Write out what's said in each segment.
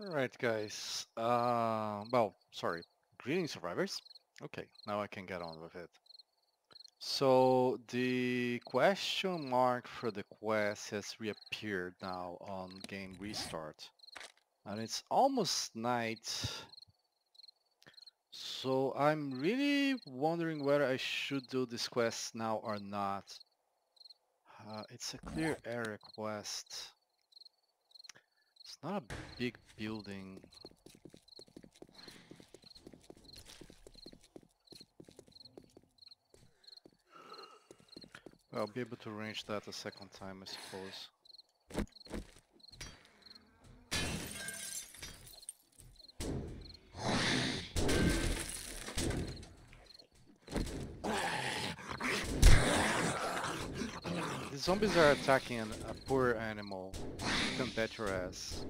Alright guys, uh, well, sorry, greetings survivors. Okay, now I can get on with it. So the question mark for the quest has reappeared now on game restart. And it's almost night. So I'm really wondering whether I should do this quest now or not. Uh, it's a clear area quest. It's not a big building. I'll be able to range that a second time, I suppose. The zombies are attacking a poor animal. You can bet your ass.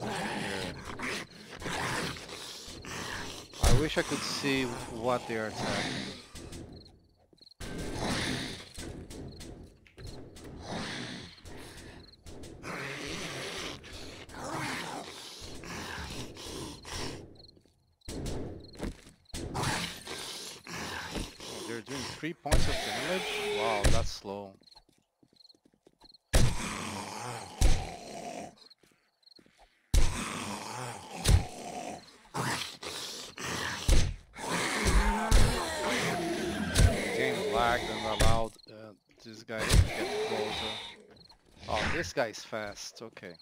Here. I wish I could see what they are attacking. They're doing three points of damage? Wow, that's slow. Lagged and allowed uh, this guy to get closer. Oh, this guy's fast, okay.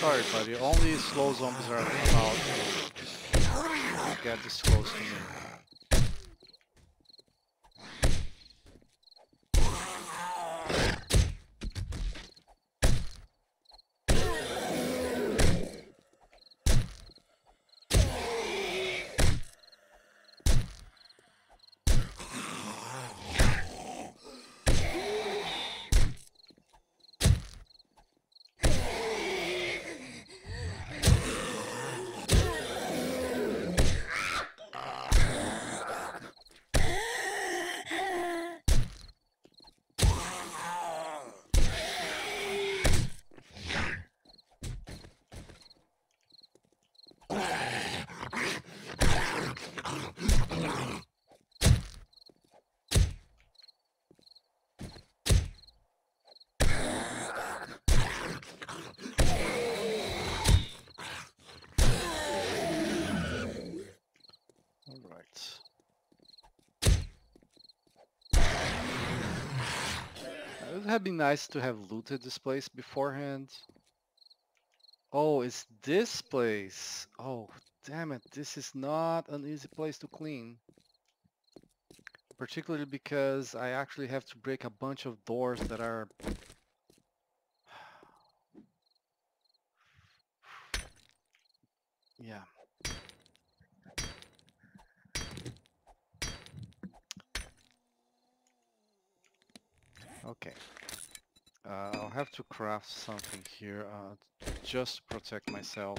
Sorry buddy, only slow zombies are allowed to get this close to me. Alright. It would have been nice to have looted this place beforehand. Oh, it's this place. Oh, damn it. This is not an easy place to clean. Particularly because I actually have to break a bunch of doors that are... Yeah. Okay. Uh, I'll have to craft something here uh, just to protect myself.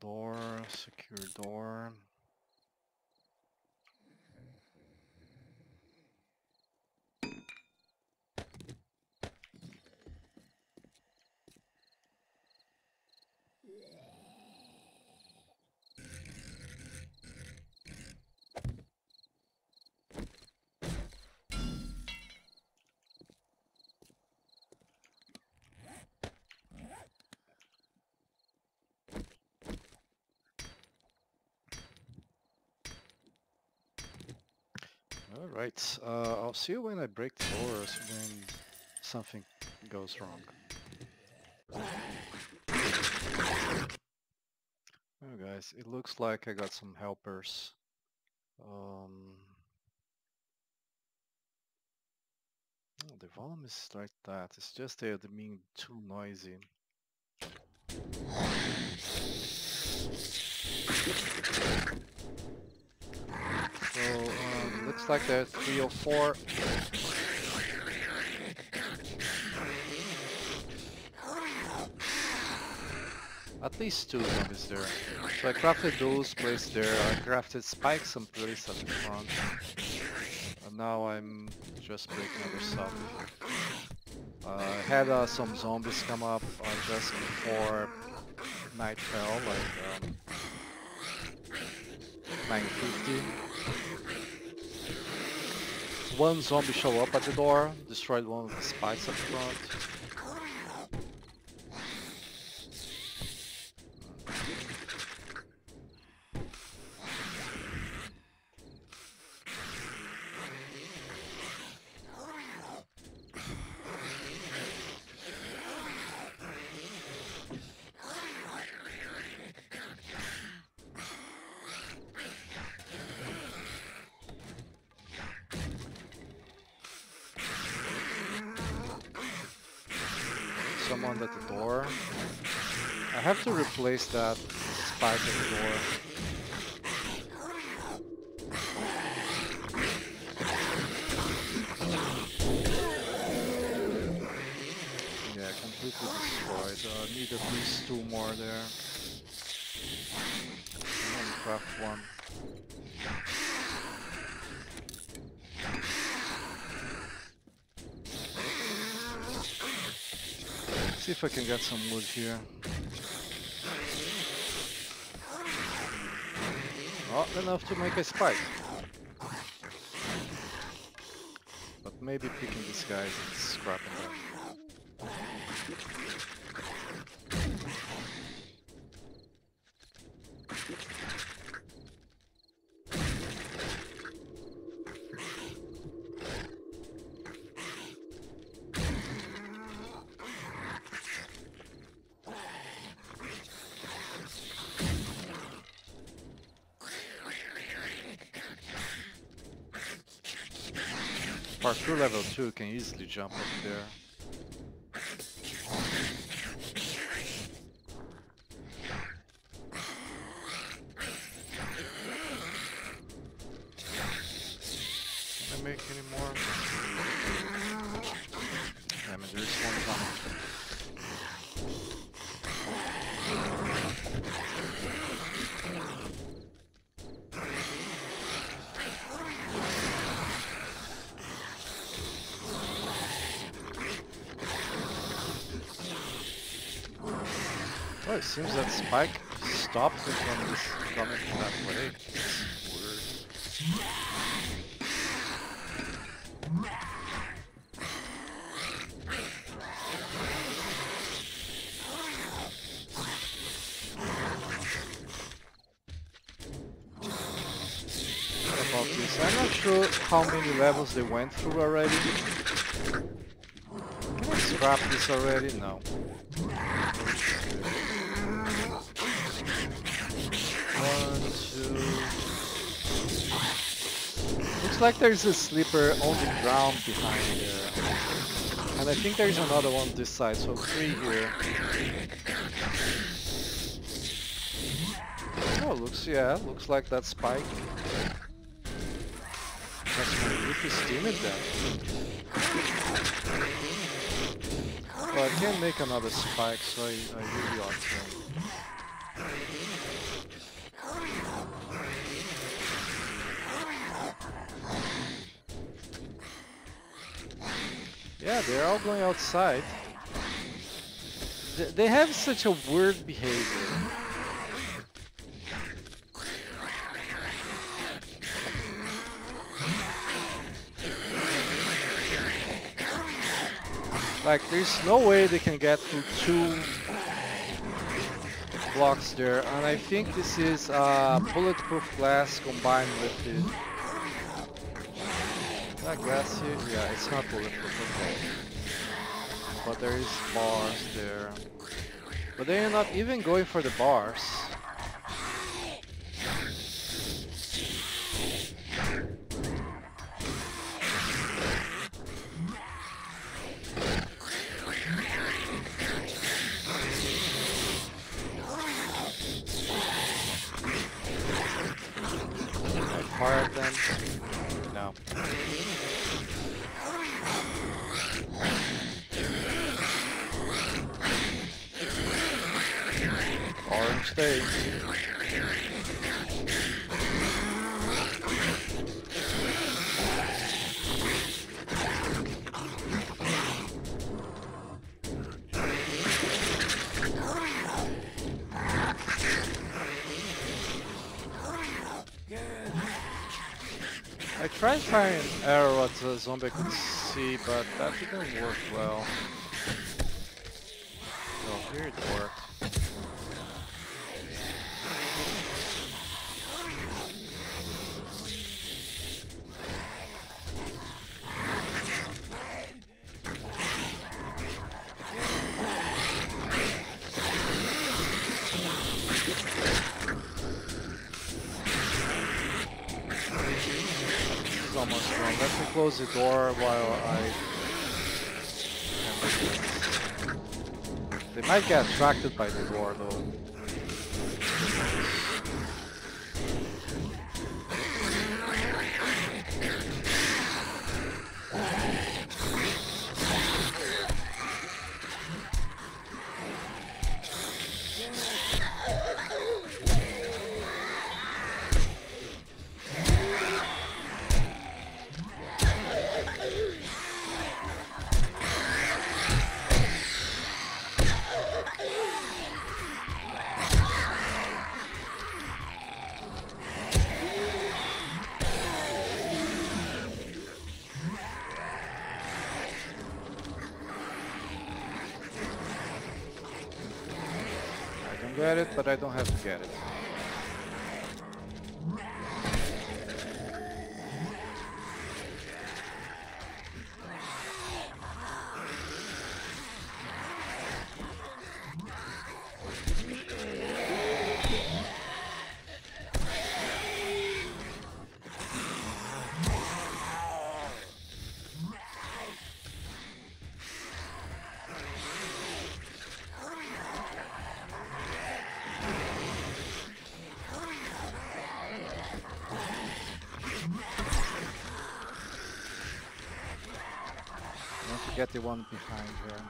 Door, secure door. Alright, uh, I'll see you when I break the doors when something goes wrong. Oh guys, it looks like I got some helpers. Um, oh, the volume is like that, it's just they're being too noisy. Looks like there's three or four. At least two zombies there. So I crafted those placed there. I crafted spikes and placed at the front. And now I'm just breaking other stuff. Uh, I had uh, some zombies come up uh, just before night fell, like um, 9.50. One zombie showed up at the door, destroyed one of the spikes up front. someone at the door. I have spike at the door. Yeah, completely destroyed. Uh, need at least two more there. And craft one. See if I can get some wood here. Not enough to make a spike. But maybe picking these guys and scrapping them. 2 can easily jump up there. Can I make any more? Damn it, there's one coming. Oh, it Spike stopped it from coming that way. I'm not sure how many levels they went through already. Can I scrap this already? No. Looks like there's a sleeper on the ground behind there. And I think there's another one this side, so three here. Oh, looks, yeah, looks like that spike. That's my weakest teammate then. Well, I can't make another spike, so I, I really ought to. Yeah, they're all going outside. Th- They have such a weird behavior. Like, there's no way they can get through two blocks there, and I think this is uh, bulletproof glass combined with the... That glass here? Yeah, it's not bulletproof. But there is bars there. But they're not even going for the bars. I fire them. I tried firing an arrow at the zombie I could see, but that didn't work well. While I... They might get attracted by the door though. I don't get it, but I don't have to get it. I want to get the one behind here.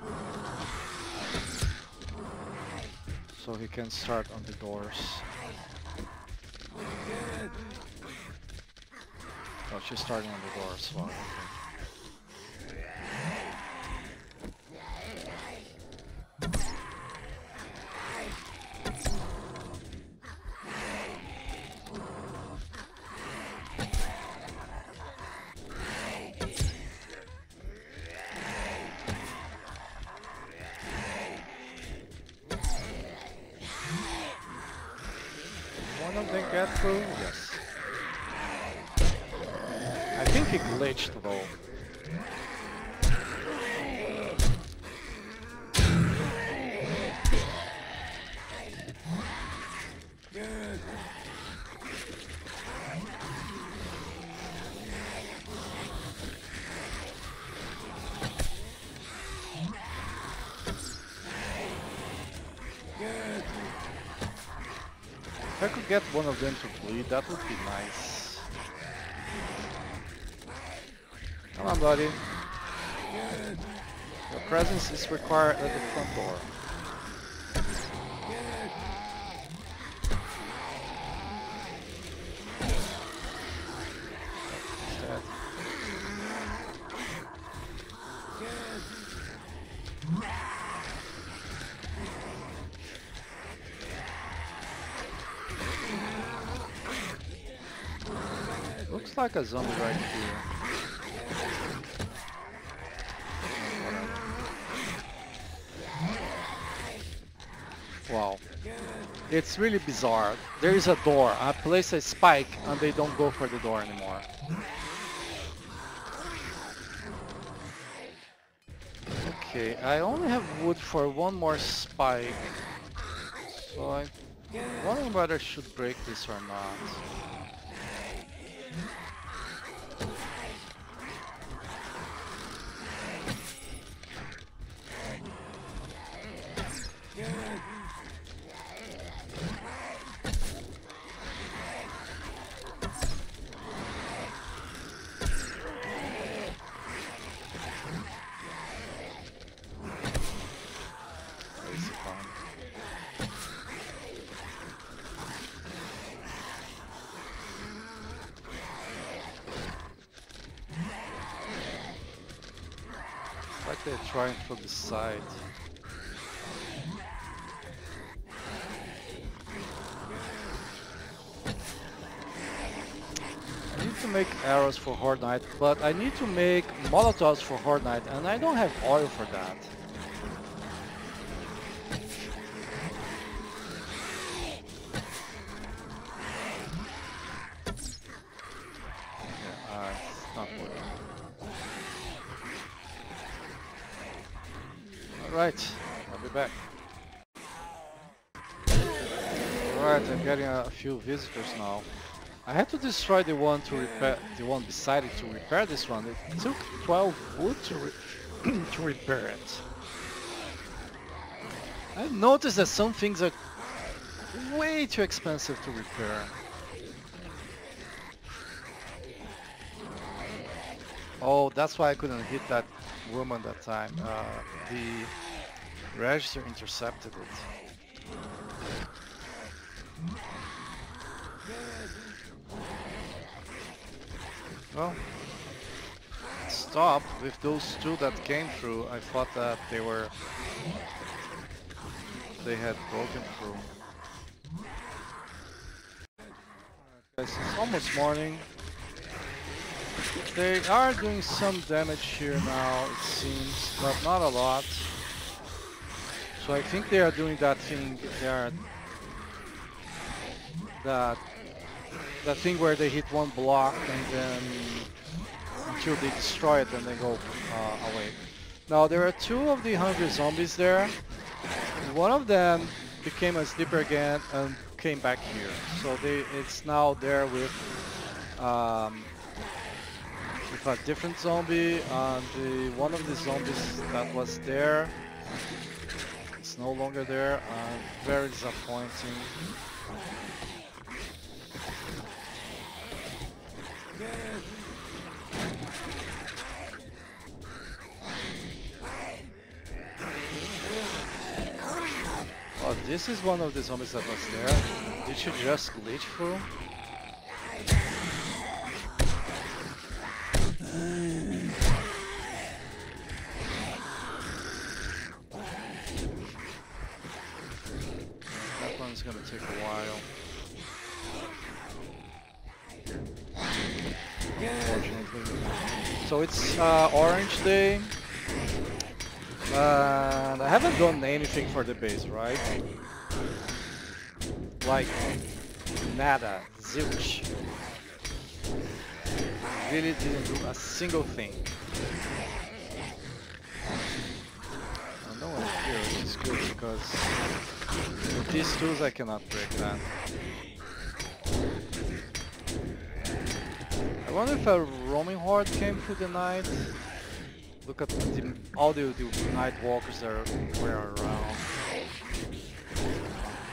So he can start on the doors. Oh, she's starting on the doors. Well, okay. Them get through? Yes. I think he glitched though. If I could get one of them to bleed, that would be nice. Come on, buddy. Your presence is required at the front door. Like a zombie right here. Wow. It's really bizarre. There is a door. I place a spike and they don't go for the door anymore. Okay, I only have wood for one more spike. So I wonder whether I should break this or not. Crazy fun. Like they're trying from the side. I need to make arrows for Horde Night, but I need to make Molotovs for Horde Night, and I don't have oil for that. Yeah, uh, it's not working. Alright, I'll be back. Alright, I'm getting a few visitors now. I had to destroy the one to repair, the one decided to repair this one. It took 12 wood to, re to repair it. I've noticed that some things are way too expensive to repair. Oh, that's why I couldn't hit that woman that time. Uh, the register intercepted it. Well, stop with those two that came through. I thought that they were... They had broken through. Guys, it's almost morning. They are doing some damage here now, it seems, but not a lot. So I think they are doing that thing, they are... That that thing where they hit one block and then until they destroy it and they go uh, away. Now there are two of the hungry zombies there. One of them became a sleeper again and came back here. So they it's now there with um, with a different zombie the one of the zombies that was there is no longer there. Uh, very disappointing. Oh, this is one of the zombies that was there. Did you just glitch through? That one's gonna take a while. Unfortunately. So it's uh, Orange Day. And I haven't done anything for the base, right? Like, nada, zilch. Really didn't do a single thing. Well, no one here, which is good because with these tools I cannot break that. Wonder if a roaming horde came through the night. Look at the, all the, the night walkers are, around.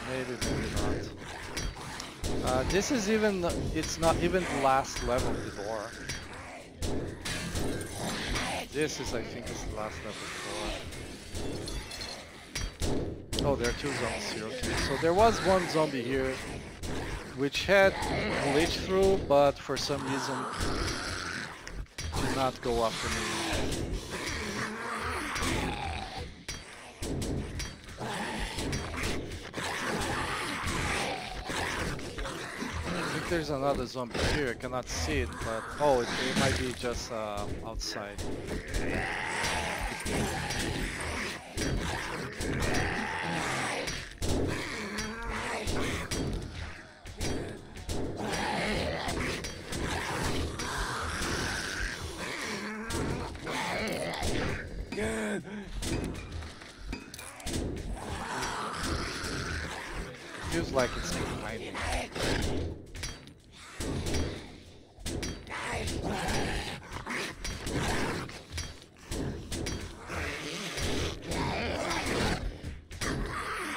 Maybe, maybe not. Uh, this is even, it's not even the last level of the door. This is, I think, is the last level of the door. Oh, there are two zombies here, okay. So there was one zombie here, which had glitch through, but for some reason did not go after me. There's another zombie here, I cannot see it, but oh, it, it might be just uh, outside. Feels like it's behind me.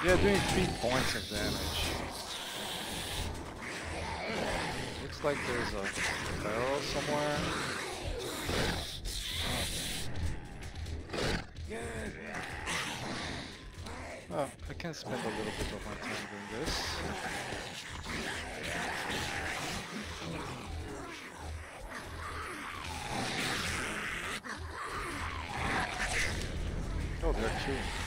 Yeah, doing three points of damage. Looks like there's a barrel somewhere. Can spend a little bit of my time doing this. Oh, there are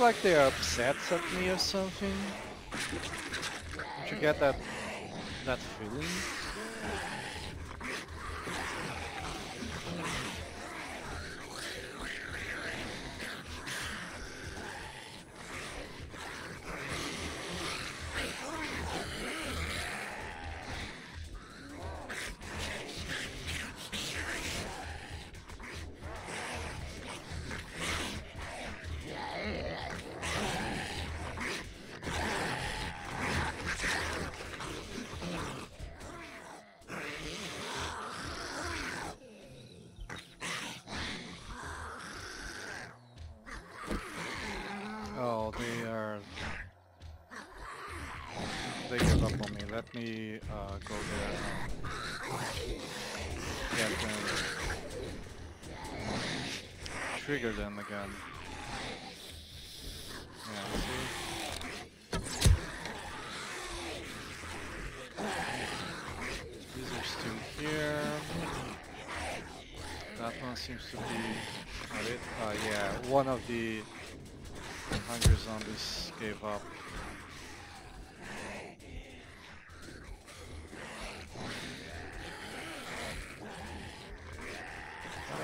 Like they are upset at me or something. Did you get that that feeling? Oh, they are... They give up on me. Let me uh, go there get them. Trigger them again. Yeah, see? These are still here. That one seems to be... not it? Uh, yeah, one of the Hungry zombies gave up.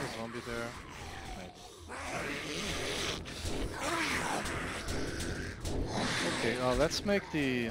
a zombie there. Okay, uh, let's make the...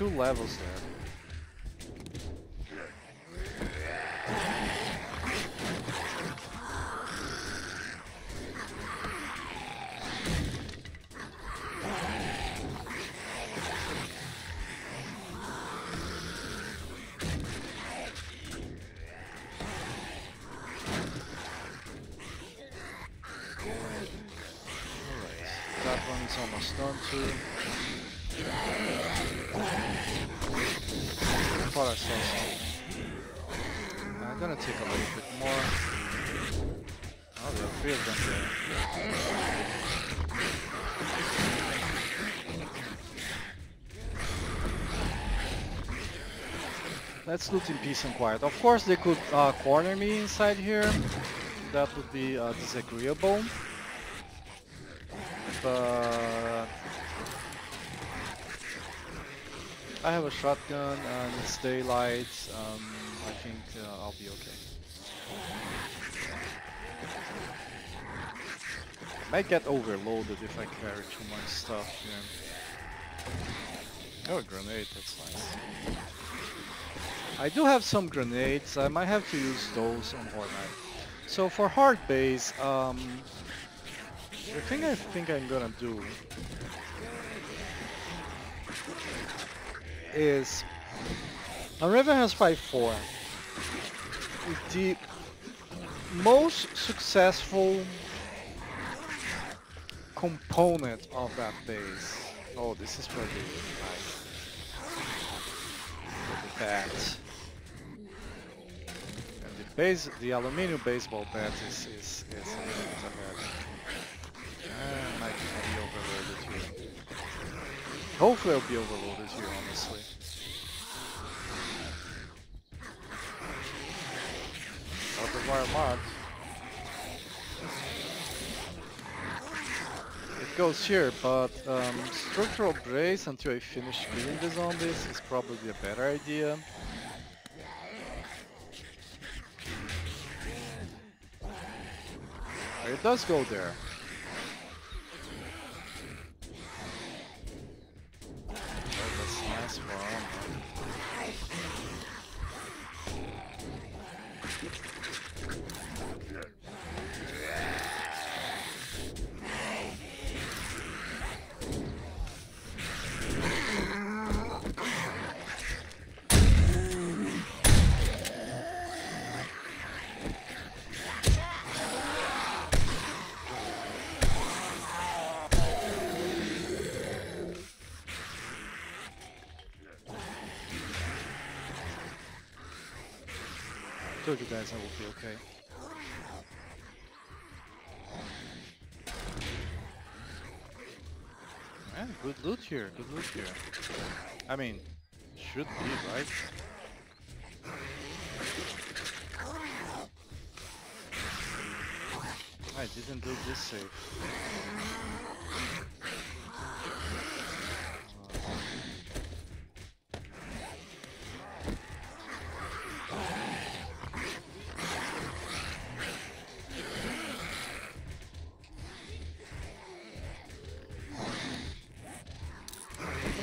Two levels there. Almost done too. I'm gonna take a little bit more. Oh, of them there. Let's loot in peace and quiet. Of course, they could uh, corner me inside here. That would be uh, disagreeable. But I have a shotgun and it's daylight. Um, I think uh, I'll be okay. I Might get overloaded if I carry too much stuff here. Oh, a grenade, that's nice. I do have some grenades, I might have to use those on Horde. So for hard base, um, the thing I think I'm gonna do is on Ravenhearst 5-4 the most successful component of that base. Oh, this is pretty nice. The bat. And the base, the aluminium baseball bat is is is a bit ahead. Uh, might be overloaded here. Hopefully, I'll be overloaded here, honestly. Out of wire mod. It goes here, but um, structural brace until I finish killing the zombies is probably a better idea. It does go there. Oh, that's nice for armor. Guys I will be okay. Man, good loot here, good loot here. I mean, should be, right? I didn't do this safe.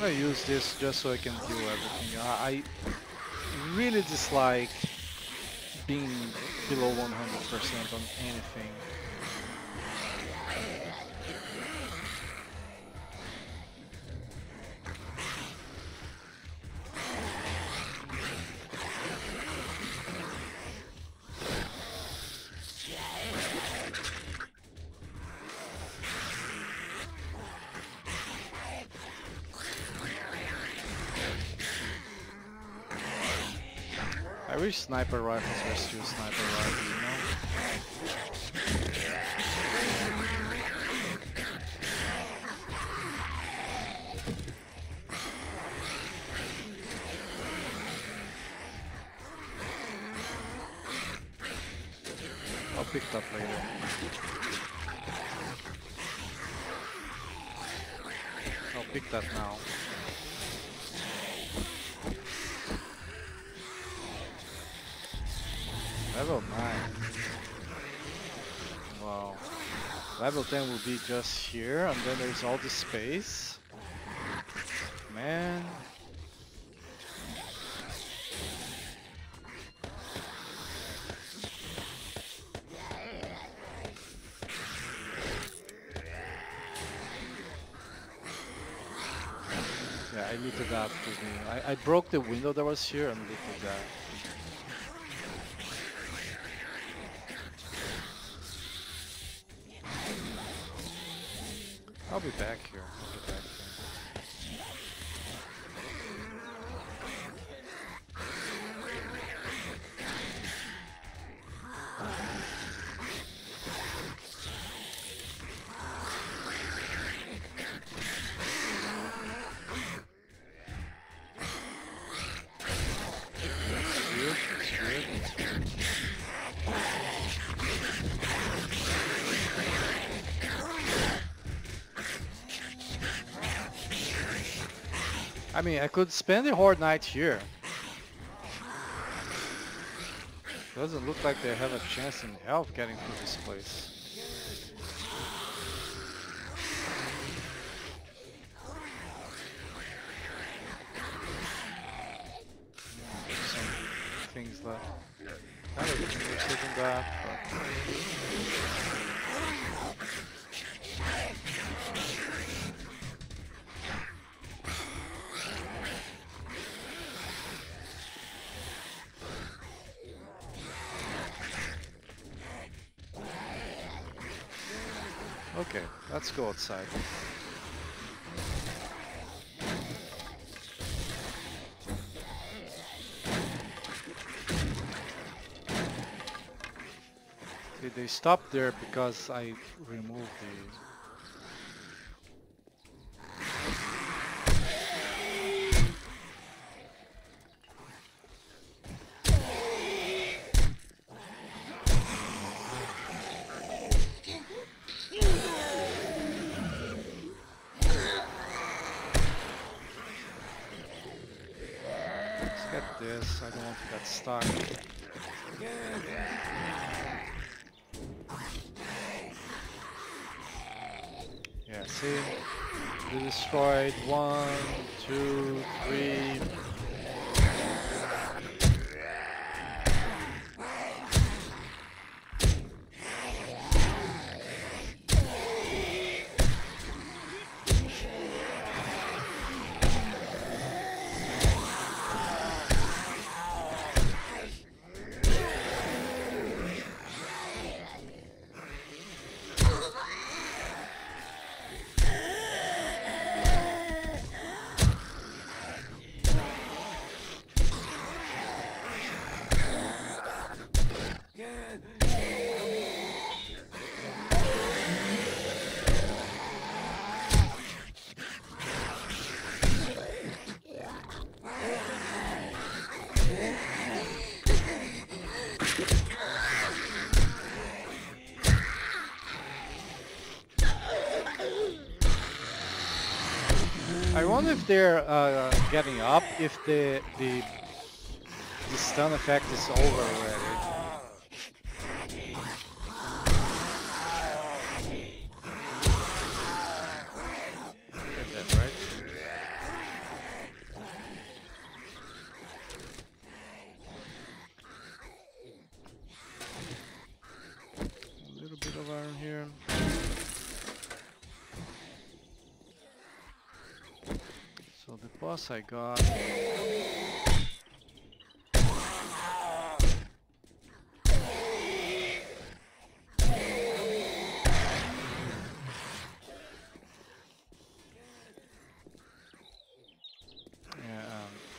Gonna use this just so I can do everything. I, I really dislike being below 100% on anything. Sniper rifles were still sniper rifles, you know? I'll pick that later. I'll pick that now. Level 9. Wow. 10 will be just here, and then there's all the space. Man. Yeah, I looted that. I, I broke the window that was here and looted that. Be back here. I could spend the horde night here. Doesn't look like they have a chance in hell getting through this place. Some things left. Kind of interested in that, but... Okay, let's go outside. Okay, they stopped there because I removed the this. I don't want to get stuck. Yeah, see? We destroyed one, two, three, I wonder if they're uh, getting up, if the, the the stun effect is over already. That, right? A little bit of iron here. I got. Um,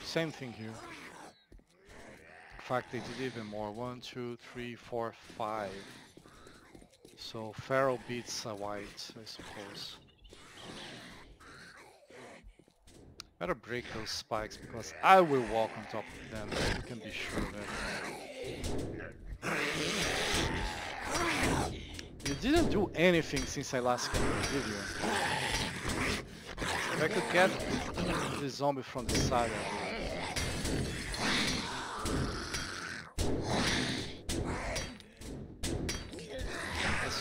same thing here. In fact, they did even more. One, two, three, four, five. So Pharaoh beats a white, I suppose. Better break those spikes because I will walk on top of them. You can be sure of that. You didn't do anything since I last came did you? If I could get the zombie from the side, I.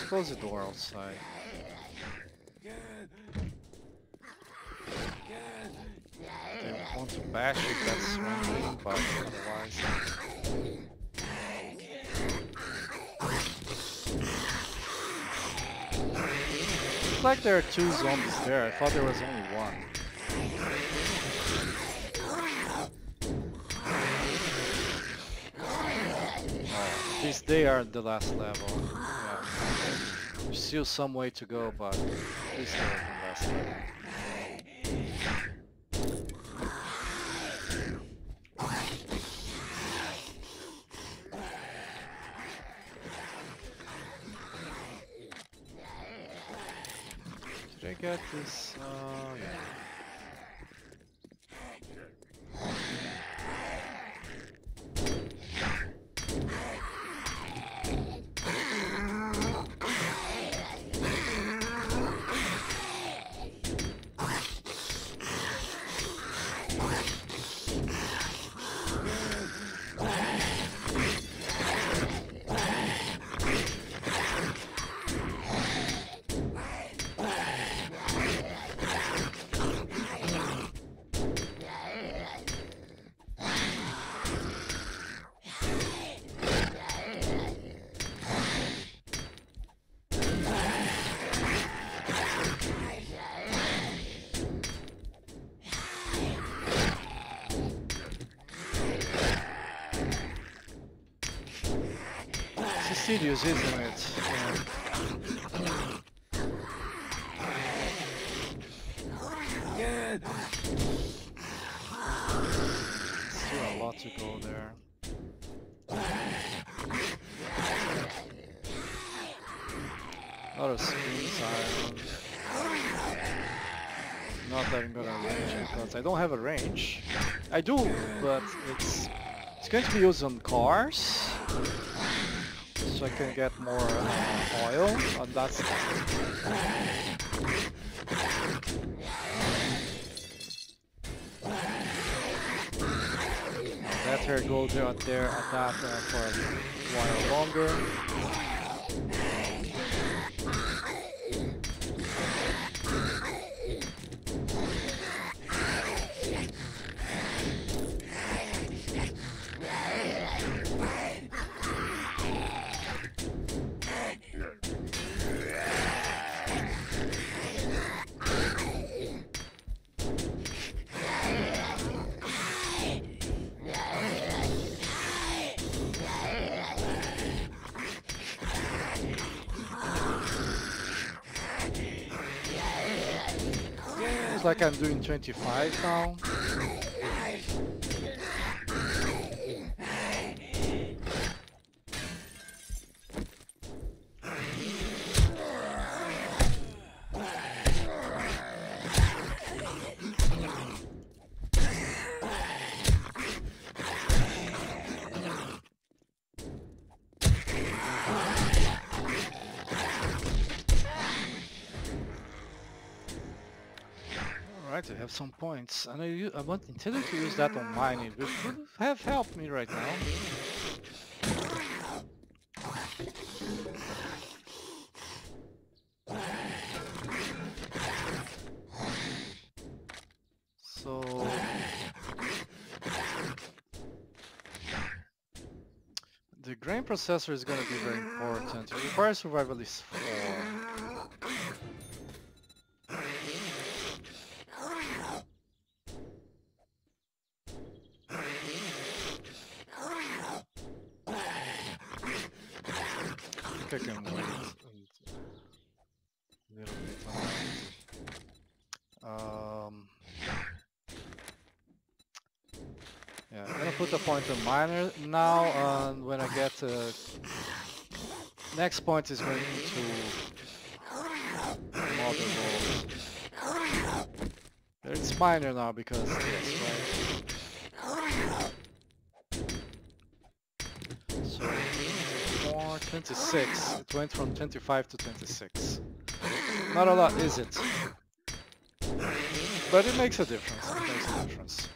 Close the door outside. They want to bash it, that's one thing, but otherwise... Looks like there are two zombies there, I thought there was only one. Oh, these they are the last level. Yeah. There's still some way to go, but at least they're the last level. Did I get this? fastidious, isn't it? Yeah. Still a lot to go there. A lot of. Not that I'm gonna range it, because I don't have a range. I do, but it's it's going to be used on cars so I can get more uh, oil, and that's Let her go there, there attack uh, for a while longer. It's like I'm doing 25 now. Have some points, and I, I want intended to use that on mining, which would have helped me right now. So the grain processor is going to be very important. It requires survivalist 4. I think I can wait and a little bit on that. Um, yeah, I'm gonna put a point on miner now, and when I get uh, next point is going to motherboard. It's minor now because yes, right. So, more 26. It went from 25 to 26. Not a lot, is it? But it makes a difference. It makes a difference.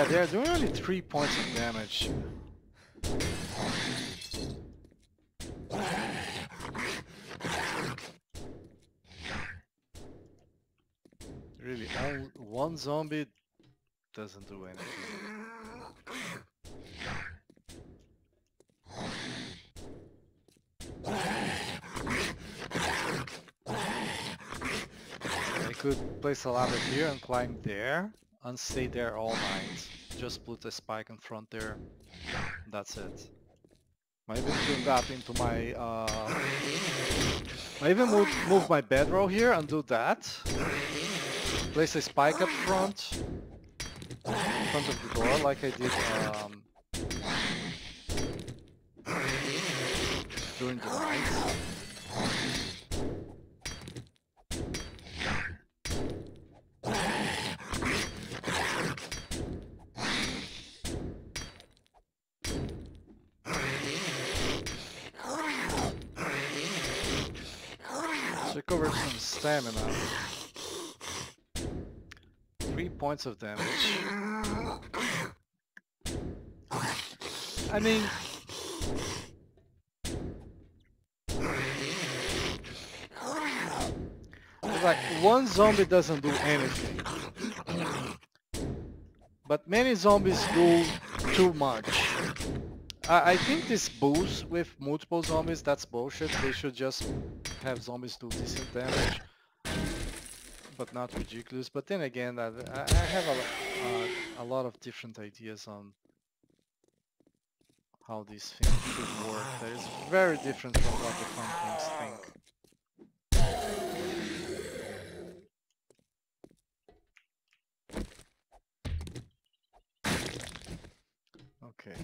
Yeah, they're doing only three points of damage. Really, all, one zombie doesn't do anything. I could place a ladder here and climb there and stay there all night. Just put a spike in front there. That's it. Might even turn that into my uh I even move move my bedroll here and do that. Place a spike up front. In front of the door like I did um during the night. So recover some stamina. Three points of damage. I mean... Like, one zombie doesn't do anything. But many zombies do too much. I, I think this boost with multiple zombies, that's bullshit. They should just have zombies do decent damage. But not ridiculous. But then again, I, I have a, uh, a lot of different ideas on how these things should work. That is very different from what the companies think. Okay.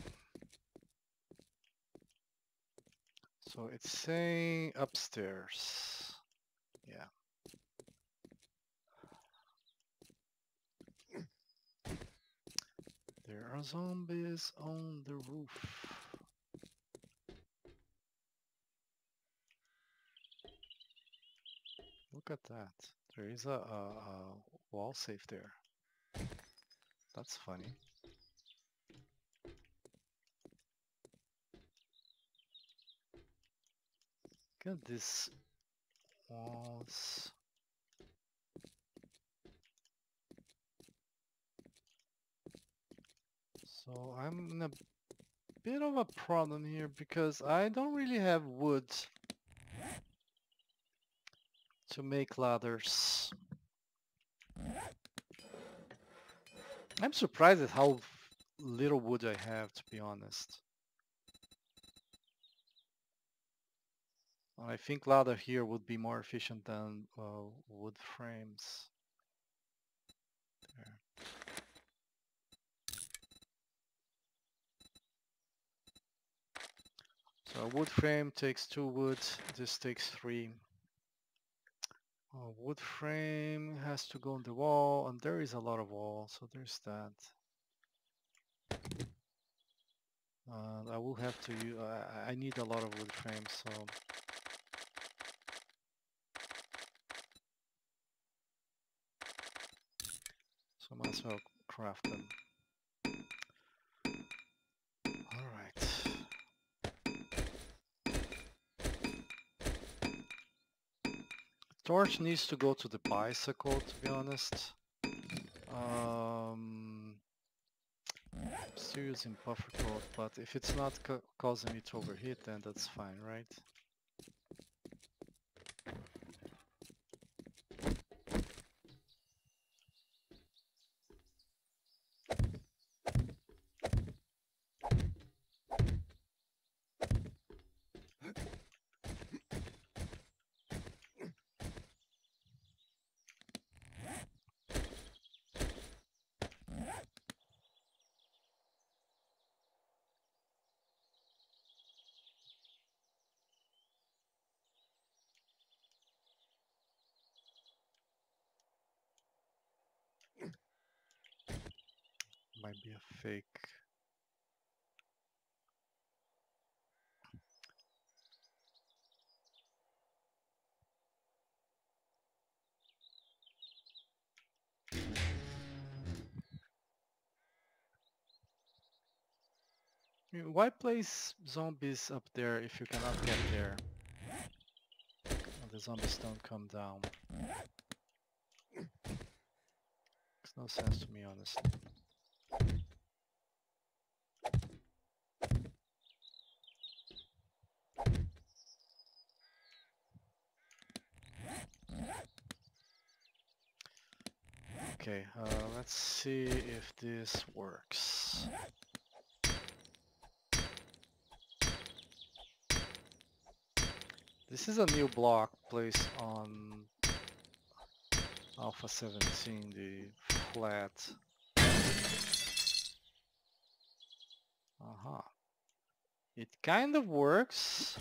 So it's saying upstairs. Yeah. There are zombies on the roof. Look at that. There is a, a, a wall safe there. That's funny. Look at this walls. So I'm in a bit of a problem here because I don't really have wood to make ladders. I'm surprised at how little wood I have to be honest. I think ladder here would be more efficient than uh, wood frames. So a wood frame takes two wood, this takes three. A wood frame has to go on the wall, and there is a lot of wall, so there's that. Uh, I will have to, I, I need a lot of wood frames, so So might as well craft them. Torch needs to go to the bicycle to be honest. Um, still using puffer coat, but if it's not ca causing me to overheat then that's fine, right? Might be a fake. Why place zombies up there if you cannot get there? The zombies don't come down. Makes no sense to me, honestly. Okay, uh, let's see if this works. This is a new block placed on Alpha 17, the flat. Uh -huh. It kind of works.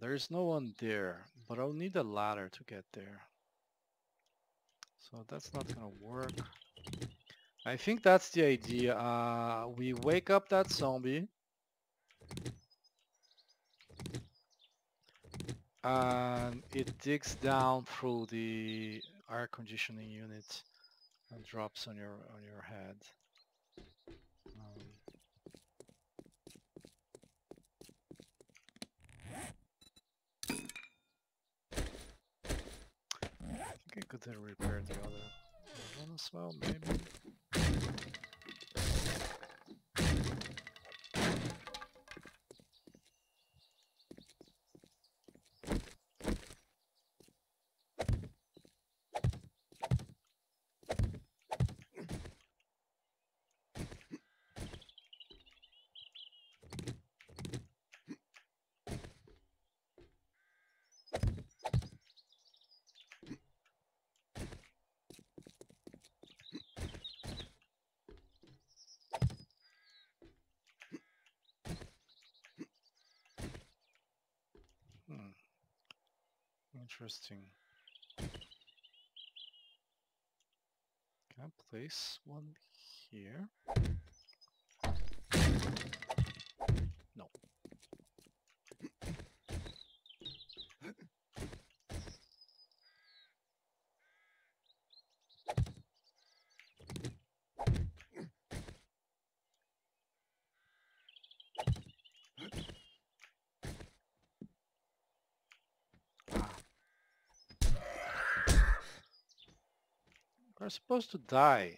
There's no one there, but I'll need a ladder to get there. So that's not gonna work. I think that's the idea. Uh, we wake up that zombie. And it digs down through the air conditioning unit and drops on your on your head. Um, could they repair the other one as well, maybe? Interesting. Can I place one here? We're supposed to die.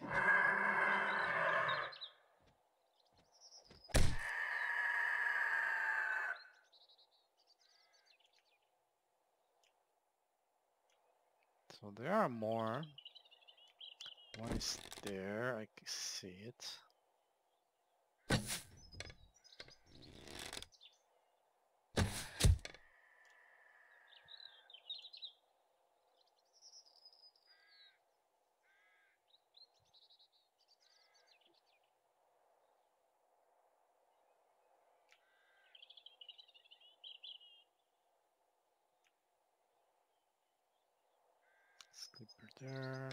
So there are more. One is there, I can see it. Sleeper there.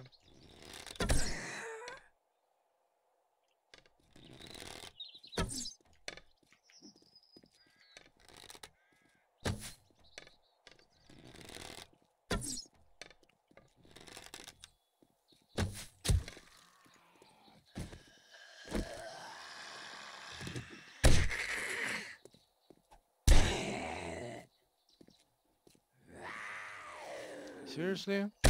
Seriously?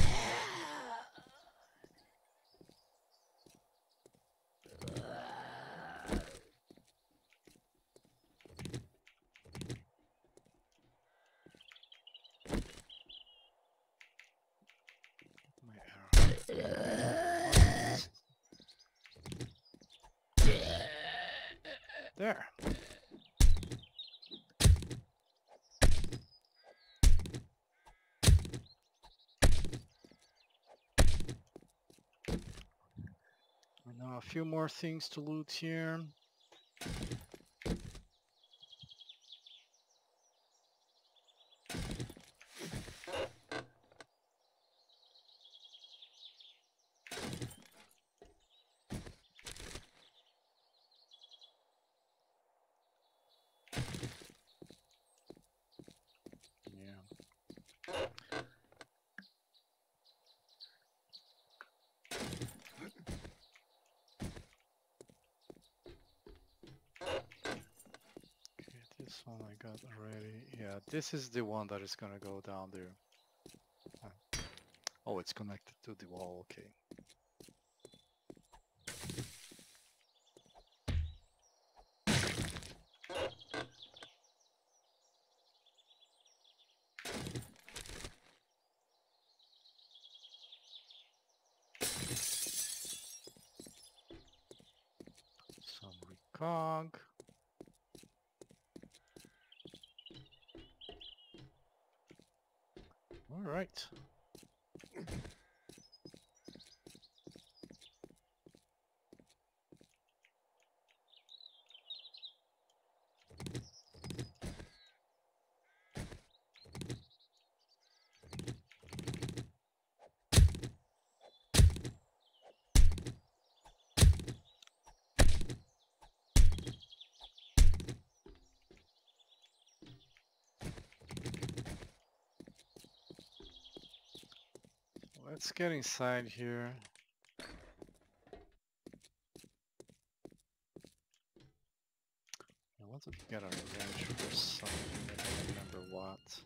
There. And now a few more things to loot here. Yeah. Okay, this one I got already. Yeah, this is the one that is gonna go down there. Ah. Oh, it's connected to the wall, okay. Some recog. All right. Let's get inside here. I wanted to get a wrench for something, I don't remember what.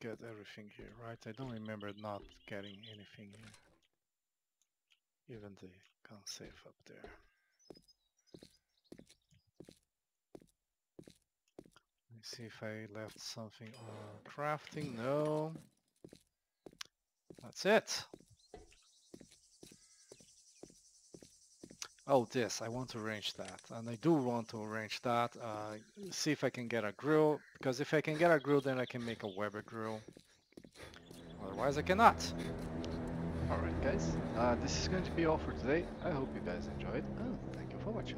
Get everything here, right? I don't remember not getting anything here. Even the gun safe up there. Let's see if I left something on crafting. No. That's it. Oh, this, I want to arrange that. And I do want to arrange that. Uh, see if I can get a grill, because if I can get a grill, then I can make a Weber grill. Otherwise, I cannot. Alright guys, uh, this is going to be all for today. I hope you guys enjoyed, and thank you for watching.